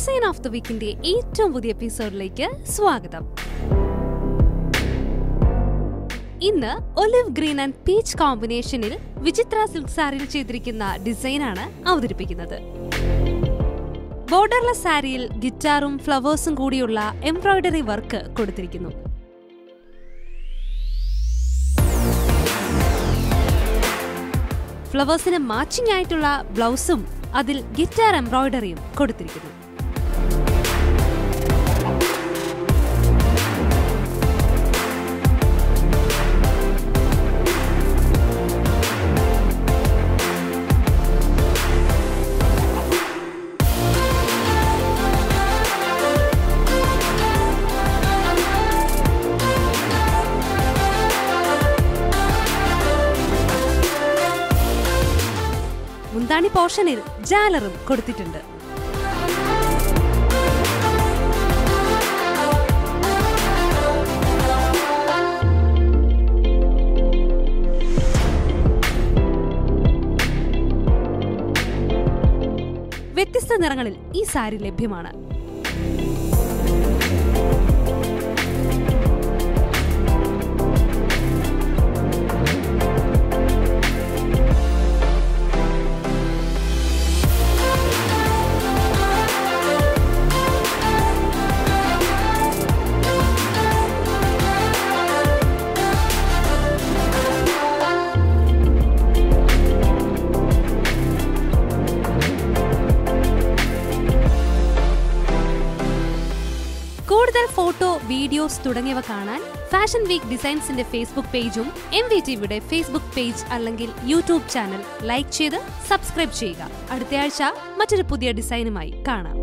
Design of the വീക്കിന്റെ ഏറ്റവും പുതിയ എപ്പിസോഡിലേക്ക് സ്വാഗതം. ഇന്ന് ഒലിവ് ഗ്രീൻ ആൻഡ് പീച്ച് കോമ്പിനേഷനിൽ വിചിത്ര സിൽക്ക് സാരിയിൽ ചെയ്തിരിക്കുന്ന ഡിസൈനാണ് അവതരിപ്പിക്കുന്നത്. ബോർഡർലെസ് സാരിയിൽ ഗിറ്റാറും ഫ്ലവേഴ്സും കൂടിയുള്ള എംബ്രോയിഡറി വർക്ക് കൊടുത്തിരിക്കുന്നു. ഫ്ലവേഴ്സിന് മാച്ചിങ് ആയിട്ടുള്ള ബ്ലൗസും അതിൽ ഗിറ്റാർ എംബ്രോയിഡറിയും കൊടുത്തിരിക്കുന്നു. മുന്താണി പോർഷനിൽ ജാലറും കൊടുത്തിട്ടുണ്ട്. വ്യത്യസ്ത നിറങ്ങളിൽ ഈ സാരി ലഭ്യമാണ്. വീഡിയോസ് തുടങ്ങിയവ കാണാൻ ഫാഷൻ വീക്ക് ഡിസൈൻസിന്റെ ഫേസ്ബുക്ക് പേജും എം വി ടിവിയുടെ ഫേസ്ബുക്ക് പേജ് അല്ലെങ്കിൽ യൂട്യൂബ് ചാനൽ ലൈക്ക് ചെയ്ത് സബ്സ്ക്രൈബ് ചെയ്യുക. അടുത്തയാഴ്ച മറ്റൊരു പുതിയ ഡിസൈനുമായി കാണാം.